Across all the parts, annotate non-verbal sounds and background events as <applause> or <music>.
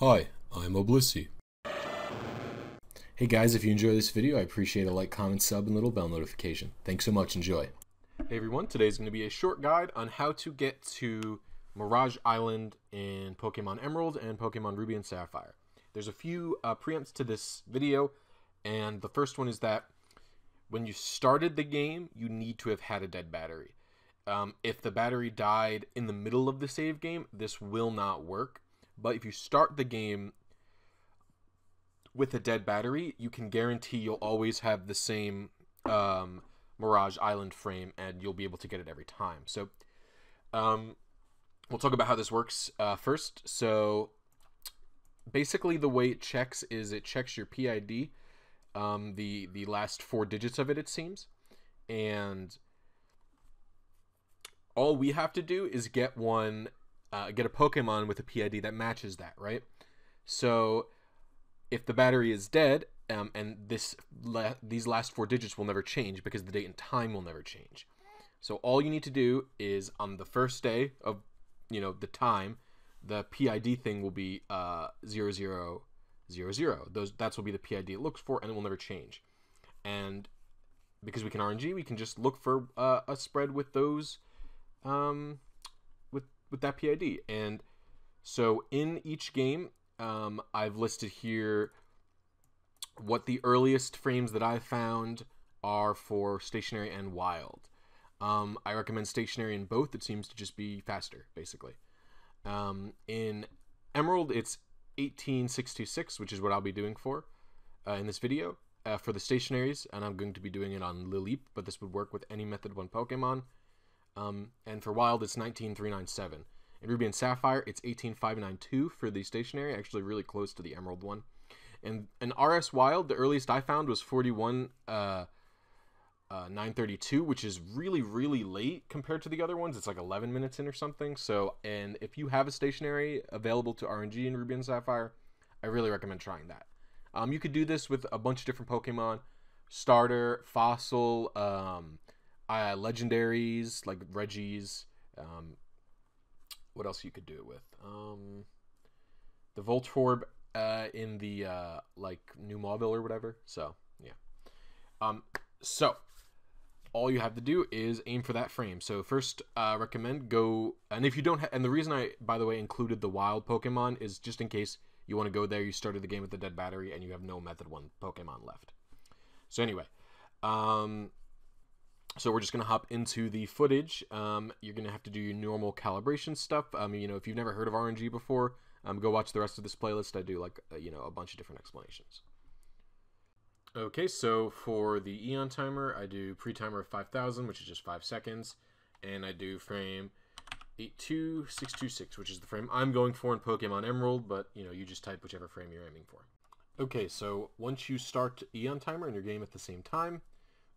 Hi, I'm a Blisy. Hey guys, if you enjoy this video, I appreciate a like, comment, sub, and little bell notification. Thanks so much. Enjoy. Hey everyone, today's going to be a short guide on how to get to Mirage Island in Pokemon Emerald and Pokemon Ruby and Sapphire. There's a few uh, preempts to this video, and the first one is that when you started the game, you need to have had a dead battery. Um, if the battery died in the middle of the save game, this will not work. But if you start the game with a dead battery, you can guarantee you'll always have the same um, Mirage Island frame, and you'll be able to get it every time. So, um, we'll talk about how this works uh, first. So, basically, the way it checks is it checks your PID, um, the the last four digits of it, it seems, and all we have to do is get one, uh, get a Pokemon with a PID that matches that, right? So if the battery is dead, um, and this la- these last four digits will never change because the date and time will never change. So all you need to do is on the first day of you know the time, the PID thing will be uh, zero zero zero zero. Those that's will be the PID it looks for, and it will never change. And because we can RNG, we can just look for uh, a spread with those, um, with that PID. And so in each game, um, I've listed here what the earliest frames that I've found are for stationary and wild. Um, I recommend stationary in both. It seems to just be faster, basically. Um, in Emerald, it's 18626, which is what I'll be doing for uh, in this video uh, for the stationaries, and I'm going to be doing it on Lileep, but this would work with any Method 1 Pokemon. Um, and for Wild, it's 19397. In Ruby and Sapphire, it's 18592 for the stationary, actually really close to the Emerald one. And in RS Wild, the earliest I found was 41 uh, uh, 932, which is really, really late compared to the other ones. It's like 11 minutes in or something. So, and if you have a stationary available to RNG in Ruby and Sapphire, I really recommend trying that. Um, you could do this with a bunch of different Pokemon starter, fossil, um, uh, legendaries like Regis. Um, what else you could do it with? Um, the Voltorb uh, in the uh, like new Mauville or whatever. So yeah. Um, so all you have to do is aim for that frame. So first, uh, recommend go and if you don't, ha- and the reason I, by the way, included the wild Pokemon is just in case you want to go there. You started the game with a dead battery and you have no Method One Pokemon left. So anyway, um, so we're just gonna hop into the footage. Um, you're gonna have to do your normal calibration stuff. Mean, you know, if you've never heard of RNG before, um, go watch the rest of this playlist. I do like uh, you know a bunch of different explanations. Okay, so for the Eon timer, I do pre-timer of 5000, which is just 5 seconds, and I do frame 82626, which is the frame I'm going for in Pokemon Emerald, but, you know, you just type whichever frame you're aiming for. Okay, so once you start Eon timer in your game at the same time,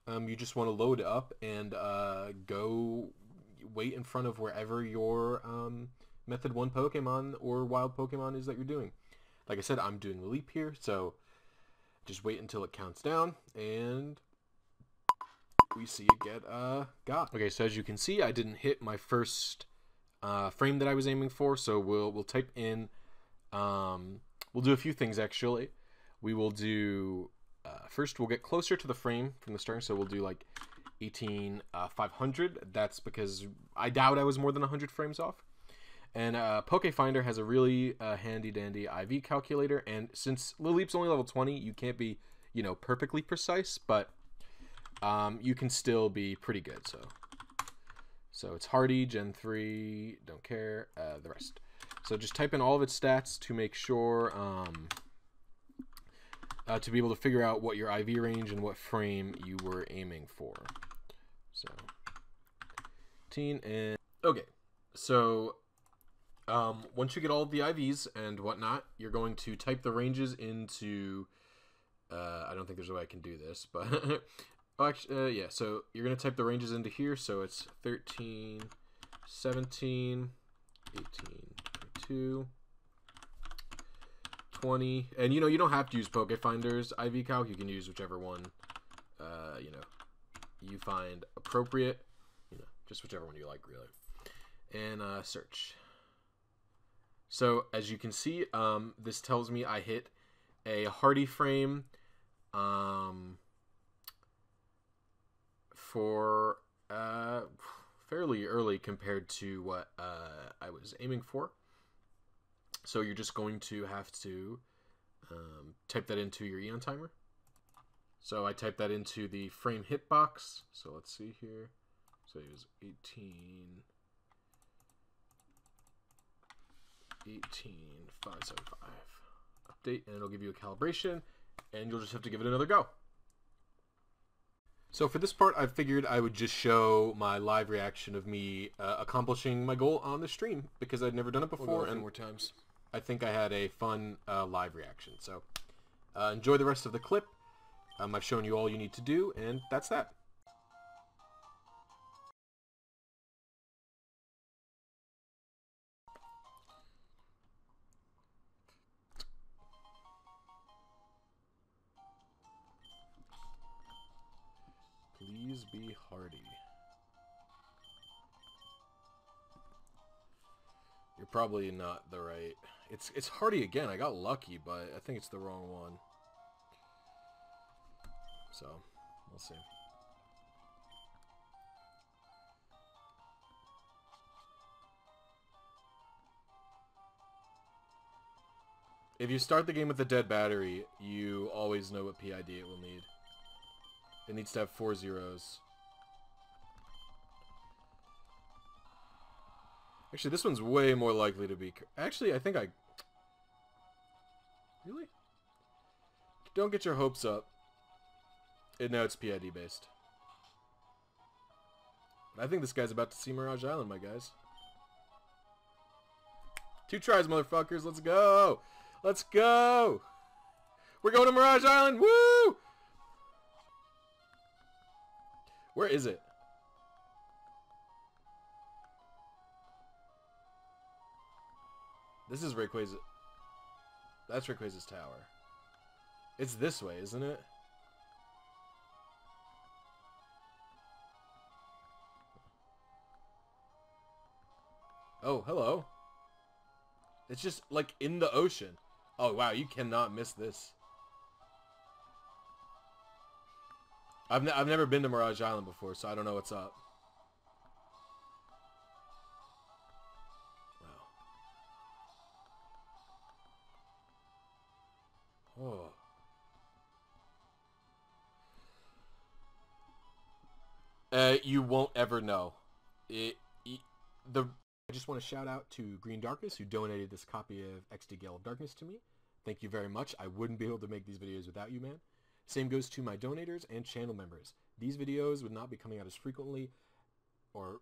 um, you just want to load up and uh, go wait in front of wherever your um, Method 1 Pokemon or Wild Pokemon is that you're doing. Like I said, I'm doing the leap here, so just wait until it counts down, and we see it get uh, got. Okay, so as you can see, I didn't hit my first uh, frame that I was aiming for, so we'll we'll type in. Um, we'll do a few things actually. We will do first. We'll get closer to the frame from the start, so we'll do like 18 uh, 500. That's because I doubt I was more than 100 frames off. And uh, Pokefinder has a really uh, handy dandy IV calculator. And since Lileep's only level 20, you can't be, you know, perfectly precise, but um, you can still be pretty good. So, so it's Hardy, Gen 3, don't care, uh, the rest. So just type in all of its stats to make sure, um, uh, to be able to figure out what your IV range and what frame you were aiming for. So, 18 and, okay. So um, once you get all the IVs and whatnot, you're going to type the ranges into. Uh, I don't think there's a way I can do this, but <laughs> oh, actually, uh, yeah. So you're going to type the ranges into here. So it's 13, 17, 18, 22, 20, and you know you don't have to use Pokefinders IV Calc. You can use whichever one, uh, you know, you find appropriate. You know, just whichever one you like, really. And uh, search. So as you can see, um, this tells me I hit a hardy frame um, for uh, fairly early compared to what uh, I was aiming for. So you're just going to have to um, type that into your Eon timer. So I type that into the frame hitbox. So let's see here. So it was 18. 18575. Update, and it'll give you a calibration, and you'll just have to give it another go. So for this part, I figured I would just show my live reaction of me uh, accomplishing my goal on the stream because I'd never done it before, and and more times. I think I had a fun uh, live reaction. So uh, enjoy the rest of the clip. Um, I've shown you all you need to do, and that's that. Please be hardy. You're probably not the right. It's it's hardy again. I got lucky, but I think it's the wrong one. So, we'll see. If you start the game with a dead battery, you always know what PID it will need. It needs to have four zeros. Actually, this one's way more likely to be... Actually, I think I... Really? Don't get your hopes up. And now it's PID based. I think this guy's about to see Mirage Island, my guys. Two tries, motherfuckers. Let's go. Let's go. We're going to Mirage Island. Woo! Where is it? This is Rayquaza. That's Rayquaza's tower. It's this way, isn't it? Oh, hello. It's just like in the ocean. Oh, wow, you cannot miss this. I've, ne I've never been to Mirage Island before, so I don't know what's up. Oh. Uh, you won't ever know. It, it, the I just want to shout out to Green Darkness who donated this copy of XD Gale of Darkness to me. Thank you very much. I wouldn't be able to make these videos without you, man. Same goes to my donators and channel members. These videos would not be coming out as frequently or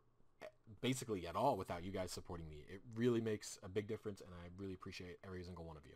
basically at all without you guys supporting me. It really makes a big difference and I really appreciate every single one of you.